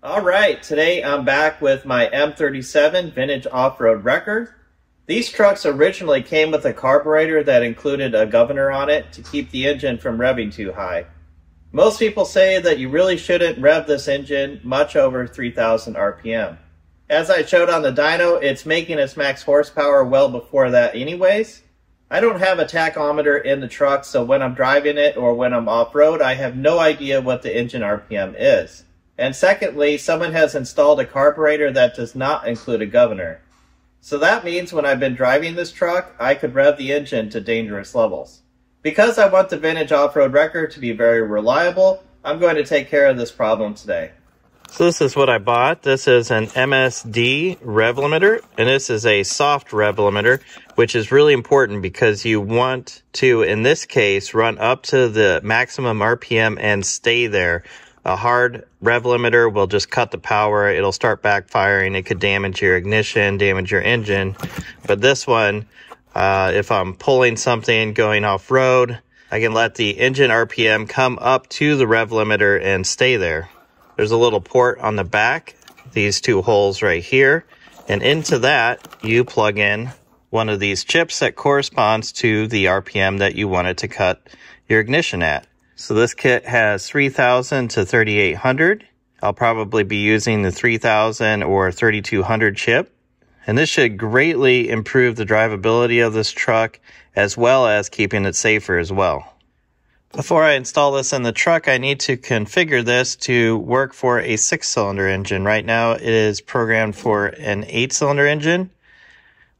All right, today I'm back with my M37 Vintage Off-Road Wrecker. These trucks originally came with a carburetor that included a governor on it to keep the engine from revving too high. Most people say that you really shouldn't rev this engine much over 3000 RPM. As I showed on the dyno, it's making its max horsepower well before that anyways. I don't have a tachometer in the truck, so when I'm driving it or when I'm off-road, I have no idea what the engine RPM is. And secondly, someone has installed a carburetor that does not include a governor. So that means when I've been driving this truck, I could rev the engine to dangerous levels. Because I want the vintage off-road wrecker to be very reliable, I'm going to take care of this problem today. So this is what I bought. This is an MSD rev limiter, and this is a soft rev limiter, which is really important because you want to, in this case, run up to the maximum RPM and stay there. A hard rev limiter will just cut the power. It'll start backfiring. It could damage your ignition, damage your engine. But this one, uh, if I'm pulling something going off road, I can let the engine RPM come up to the rev limiter and stay there. There's a little port on the back, these two holes right here. And into that, you plug in one of these chips that corresponds to the RPM that you wanted to cut your ignition at. So this kit has 3000 to 3800. I'll probably be using the 3000 or 3200 chip. And this should greatly improve the drivability of this truck as well as keeping it safer as well. Before I install this in the truck, I need to configure this to work for a six cylinder engine. Right now it is programmed for an eight cylinder engine.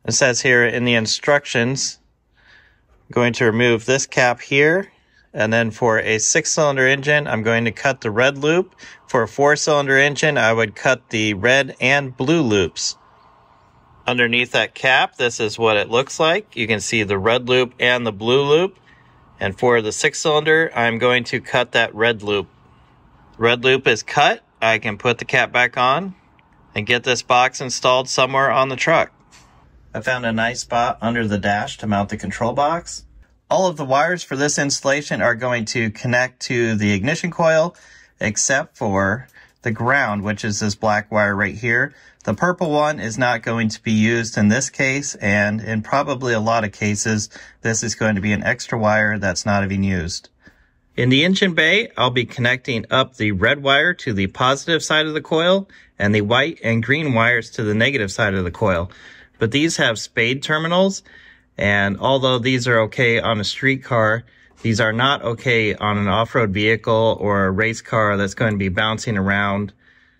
It says here in the instructions, I'm going to remove this cap here. And then for a six cylinder engine, I'm going to cut the red loop. For a four cylinder engine, I would cut the red and blue loops. Underneath that cap, this is what it looks like. You can see the red loop and the blue loop. And for the six cylinder, I'm going to cut that red loop. Red loop is cut. I can put the cap back on and get this box installed somewhere on the truck. I found a nice spot under the dash to mount the control box. All of the wires for this installation are going to connect to the ignition coil, except for the ground, which is this black wire right here. The purple one is not going to be used in this case, and in probably a lot of cases, this is going to be an extra wire that's not even used. In the engine bay, I'll be connecting up the red wire to the positive side of the coil and the white and green wires to the negative side of the coil. But these have spade terminals, and although these are okay on a street car, these are not okay on an off-road vehicle or a race car that's going to be bouncing around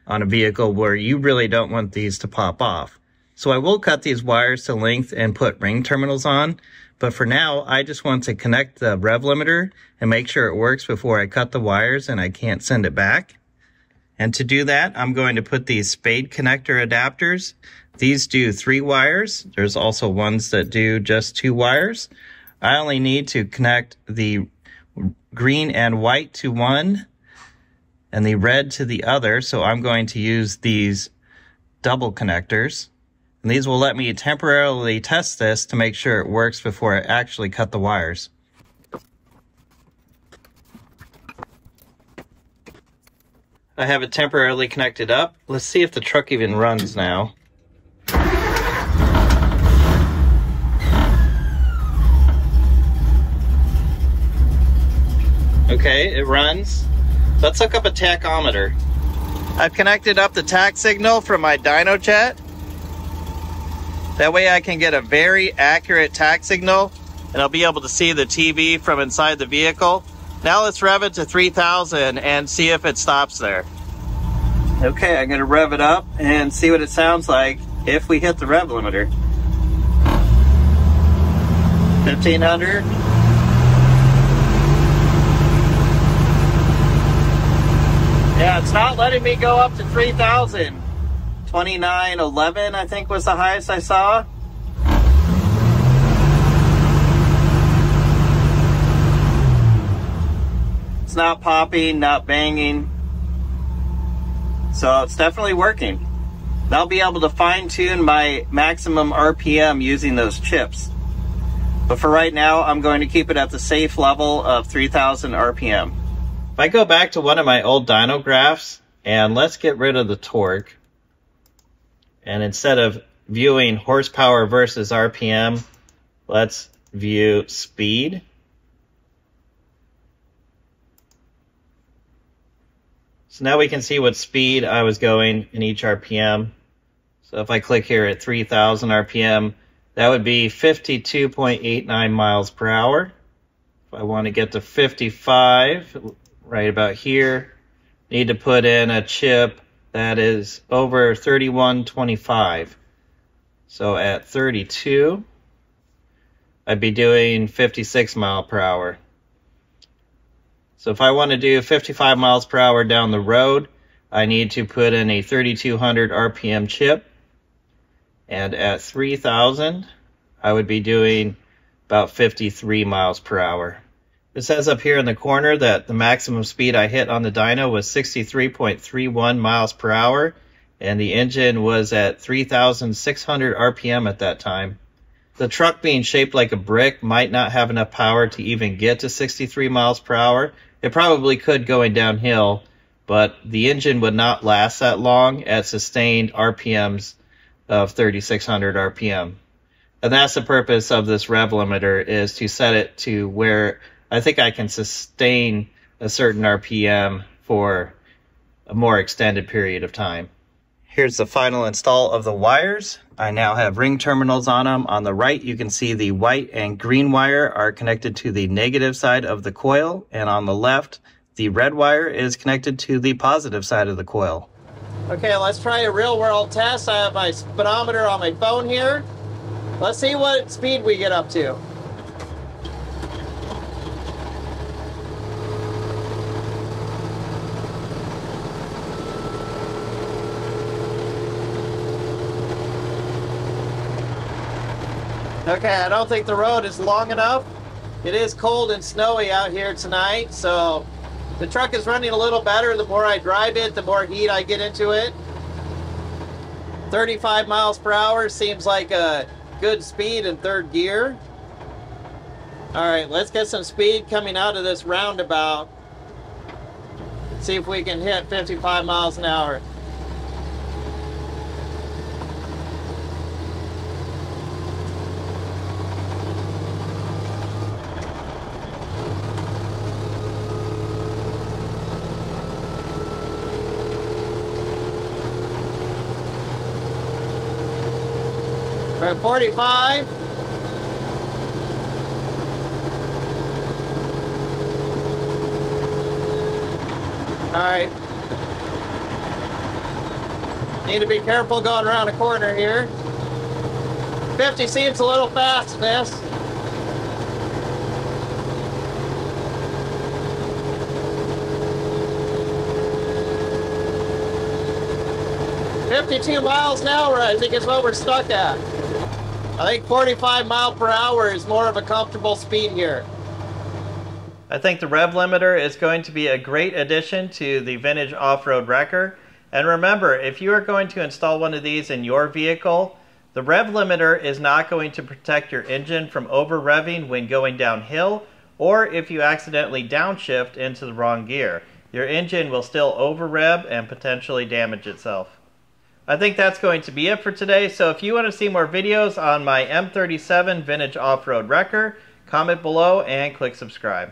on a vehicle where you really don't want these to pop off. So I will cut these wires to length and put ring terminals on, but for now, I just want to connect the rev limiter and make sure it works before I cut the wires and I can't send it back. And to do that, I'm going to put these spade connector adapters. These do three wires. There's also ones that do just two wires. I only need to connect the green and white to one and the red to the other. So I'm going to use these double connectors. And these will let me temporarily test this to make sure it works before I actually cut the wires. I have it temporarily connected up. Let's see if the truck even runs now. Okay, it runs. Let's hook up a tachometer. I've connected up the tach signal from my DynoJet. That way I can get a very accurate tach signal and I'll be able to see the TV from inside the vehicle. Now let's rev it to 3000 and see if it stops there. Okay, I'm gonna rev it up and see what it sounds like if we hit the rev limiter. 1500. It's not letting me go up to 3000. 2911, I think was the highest I saw. It's not popping, not banging. So it's definitely working. I'll be able to fine tune my maximum RPM using those chips. But for right now, I'm going to keep it at the safe level of 3000 RPM. If I go back to one of my old dyno graphs And let's get rid of the torque. And instead of viewing horsepower versus RPM, let's view speed. So now we can see what speed I was going in each RPM. So if I click here at 3000 RPM, that would be 52.89 miles per hour. If I want to get to 55, right about here, need to put in a chip that is over 3125. So at 32, I'd be doing 56 mile per hour. So if I want to do 55 miles per hour down the road, I need to put in a 3200 RPM chip. And at 3000, I would be doing about 53 miles per hour. It says up here in the corner that the maximum speed I hit on the dyno was 63.31 miles per hour, and the engine was at 3,600 RPM at that time. The truck being shaped like a brick might not have enough power to even get to 63 miles per hour. It probably could going downhill, but the engine would not last that long at sustained RPMs of 3,600 RPM. And that's the purpose of this rev limiter is to set it to where I think I can sustain a certain RPM for a more extended period of time. Here's the final install of the wires. I now have ring terminals on them. On the right, you can see the white and green wire are connected to the negative side of the coil. And on the left, the red wire is connected to the positive side of the coil. Okay, let's try a real world test. I have my speedometer on my phone here. Let's see what speed we get up to. Okay, I don't think the road is long enough. It is cold and snowy out here tonight, so the truck is running a little better. The more I drive it, the more heat I get into it. 35 miles per hour seems like a good speed in third gear. All right, let's get some speed coming out of this roundabout. See if we can hit 55 miles an hour. We're at 45. All right. Need to be careful going around a corner here. 50 seems a little fast, miss. Fifty-two miles an hour, I think is what we're stuck at. I think 45 mile per hour is more of a comfortable speed here. I think the rev limiter is going to be a great addition to the vintage off-road wrecker. And remember, if you are going to install one of these in your vehicle, the rev limiter is not going to protect your engine from over revving when going downhill or if you accidentally downshift into the wrong gear. Your engine will still over rev and potentially damage itself. I think that's going to be it for today. So if you want to see more videos on my M37 Vintage Off-Road Wrecker, comment below and click subscribe.